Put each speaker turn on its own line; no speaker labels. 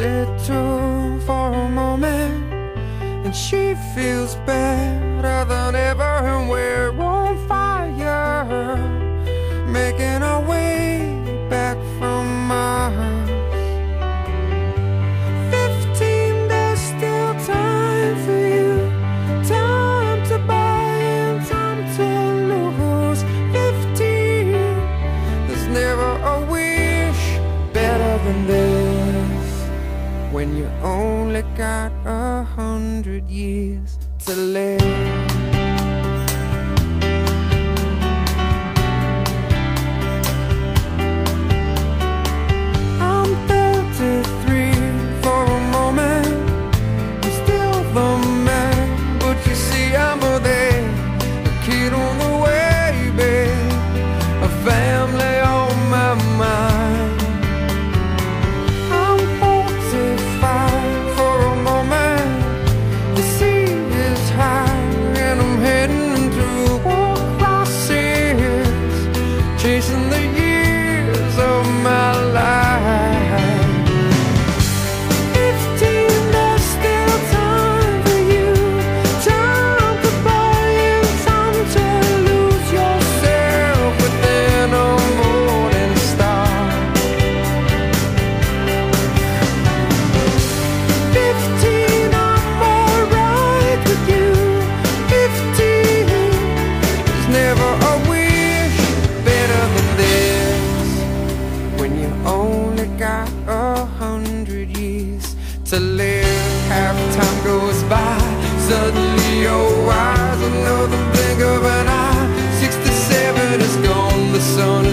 it too for a moment And she feels better than ever. And we're on fire Making our way back from Mars. Fifteen, there's still time for you. Time to buy and time to lose. Fifteen, there's never a wish better than this When you only got a hundred years to live never a wish better than this. When you only got a hundred years to live Half time goes by, suddenly you're wise Another blink of an eye, 67 is gone, the sun